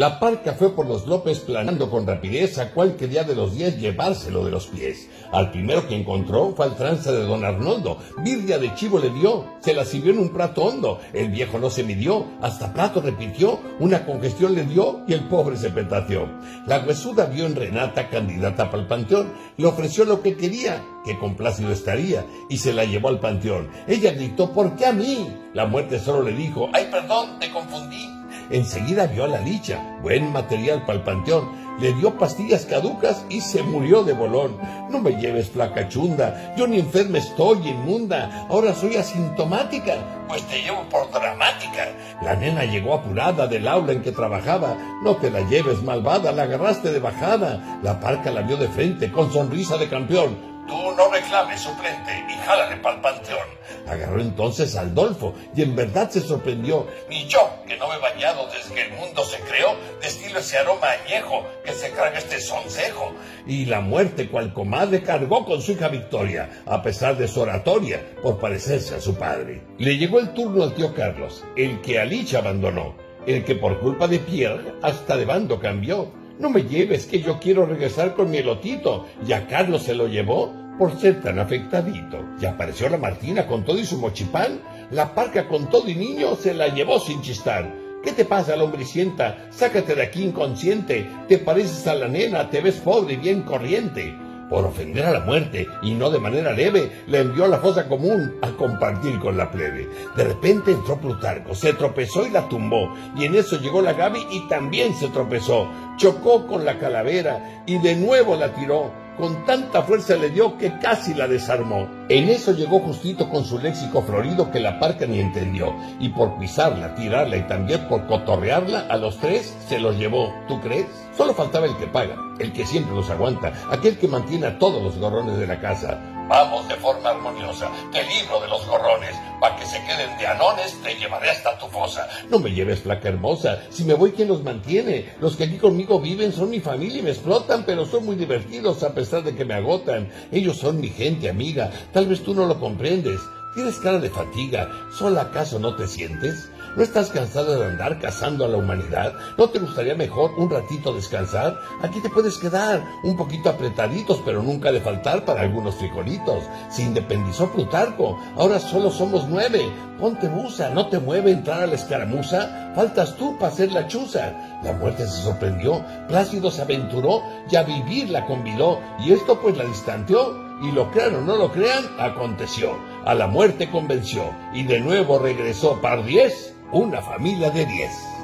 La parca fue por los López planando con rapidez a cual día de los diez llevárselo de los pies. Al primero que encontró fue al tranza de don Arnoldo. Birria de chivo le dio, se la sirvió en un plato hondo. El viejo no se midió, hasta plato repitió, una congestión le dio y el pobre se petació. La huesuda vio en Renata, candidata para el panteón, le ofreció lo que quería, que complácido estaría, y se la llevó al panteón. Ella gritó, ¿por qué a mí? La muerte solo le dijo, ay perdón, te confundí. Enseguida vio a la licha, buen material para el panteón, le dio pastillas caducas y se murió de bolón. No me lleves flaca chunda, yo ni enferma estoy, inmunda, ahora soy asintomática, pues te llevo por dramática. La nena llegó apurada del aula en que trabajaba, no te la lleves malvada, la agarraste de bajada. La parca la vio de frente, con sonrisa de campeón, Tú no reclames, suplente, y jálale pa'l panteón. Agarró entonces a Adolfo, y en verdad se sorprendió. Ni yo, no me he bañado desde que el mundo se creó, destilo ese aroma añejo que se carga este soncejo. Y la muerte, cual comadre, cargó con su hija Victoria, a pesar de su oratoria, por parecerse a su padre. Le llegó el turno al tío Carlos, el que a Licha abandonó, el que por culpa de Pierre hasta de bando cambió. No me lleves, que yo quiero regresar con mi elotito. Ya Carlos se lo llevó por ser tan afectadito. Y apareció la Martina con todo y su mochipán. La parca con todo y niño se la llevó sin chistar. ¿Qué te pasa, lombricienta? Sácate de aquí inconsciente. Te pareces a la nena, te ves pobre y bien corriente por ofender a la muerte, y no de manera leve, le envió a la fosa común a compartir con la plebe. De repente entró Plutarco, se tropezó y la tumbó, y en eso llegó la Gaby y también se tropezó, chocó con la calavera y de nuevo la tiró, con tanta fuerza le dio que casi la desarmó. En eso llegó justito con su léxico florido que la parca ni entendió, y por pisarla, tirarla y también por cotorrearla, a los tres se los llevó. ¿Tú crees? Solo faltaba el que paga, el que siempre los aguanta, aquel que mantiene a todos los gorrones de la casa. Vamos de forma armoniosa, te libro de los gorrones, para que se queden de anones, te llevaré hasta tu fosa. No me lleves, flaca hermosa, si me voy, ¿quién los mantiene? Los que aquí conmigo viven son mi familia y me explotan, pero son muy divertidos a pesar de que me agotan. Ellos son mi gente, amiga, tal vez tú no lo comprendes. Tienes cara de fatiga, ¿sola acaso no te sientes? ¿No estás cansado de andar cazando a la humanidad? ¿No te gustaría mejor un ratito descansar? Aquí te puedes quedar, un poquito apretaditos, pero nunca de faltar para algunos frijolitos. Se independizó Plutarco, ahora solo somos nueve. Ponte busa, no te mueve entrar a la escaramuza. Faltas tú para hacer la chuza. La muerte se sorprendió, Plácido se aventuró y a vivir la convidó, y esto pues la distanteó y lo crean o no lo crean, aconteció. A la muerte convenció y de nuevo regresó par diez una familia de diez.